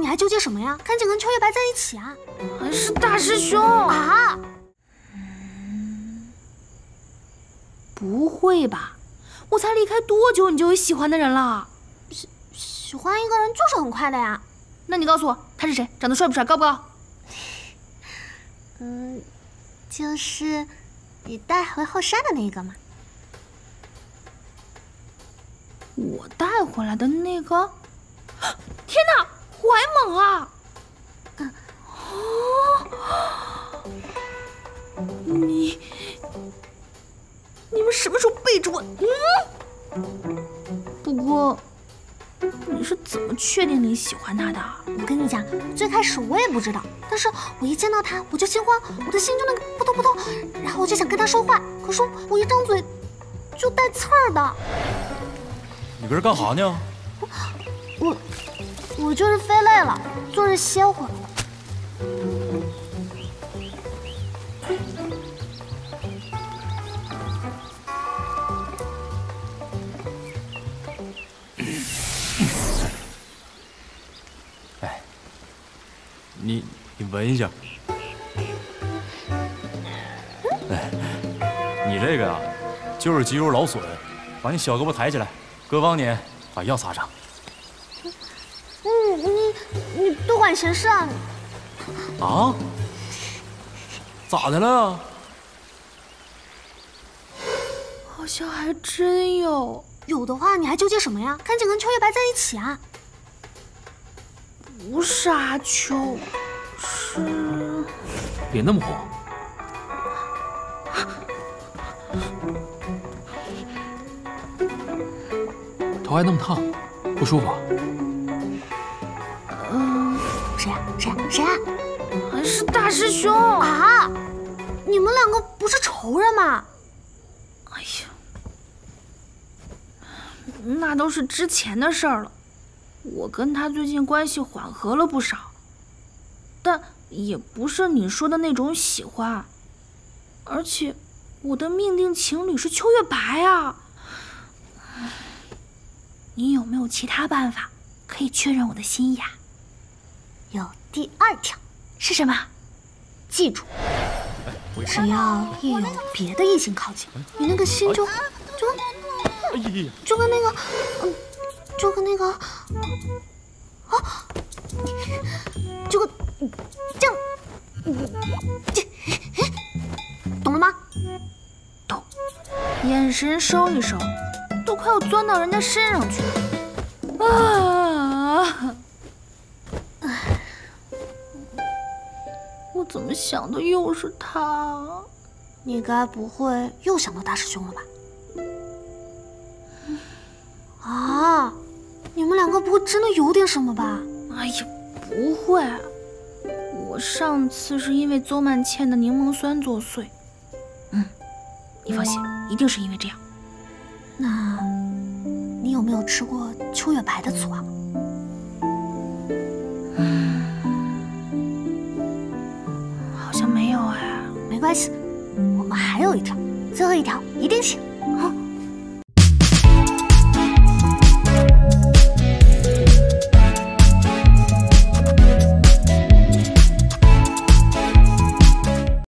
你还纠结什么呀？赶紧跟秋月白在一起啊！还是大师兄啊？不会吧？我才离开多久，你就有喜欢的人了？喜喜欢一个人就是很快的呀。那你告诉我他是谁？长得帅不帅？高不高？嗯，就是你带回后山的那个嘛。我带回来的那个？怀猛啊！哦，你你们什么时候背着我？嗯。不过你是怎么确定你喜欢他的？我跟你讲，最开始我也不知道，但是我一见到他我就心慌，我的心就那个扑通扑通，然后我就想跟他说话，可是我一张嘴就带刺儿的。你搁这干啥呢？我我就是飞累了，坐着歇会儿。哎，你你闻一下。哎，你这个呀，就是肌肉劳损，把你小胳膊抬起来。哥帮你把药撒上。嗯，你你多管闲事啊！啊？咋的了？好像还真有。有的话你还纠结什么呀？赶紧跟秋月白在一起啊！不是阿秋，是……别那么红。头还那么烫，不舒服？嗯，是大师兄啊！你们两个不是仇人吗？哎呀，那都是之前的事儿了。我跟他最近关系缓和了不少，但也不是你说的那种喜欢。而且，我的命定情侣是秋月白啊。你有没有其他办法可以确认我的心意啊？有第二条，是什么？记住，只要一有别的异性靠近，你那个心就就就跟那个，就跟那个，啊，就跟这样，这，懂了吗？懂。眼神收一收。都快要钻到人家身上去了啊！怎么想的又是他？你该不会又想到大师兄了吧？啊！你们两个不会真的有点什么吧？哎呀，不会。我上次是因为邹曼倩的柠檬酸作祟。嗯，你放心，一定是因为这样。那，你有没有吃过秋月白的醋啊？关系，我们还有一条，最后一条一定行。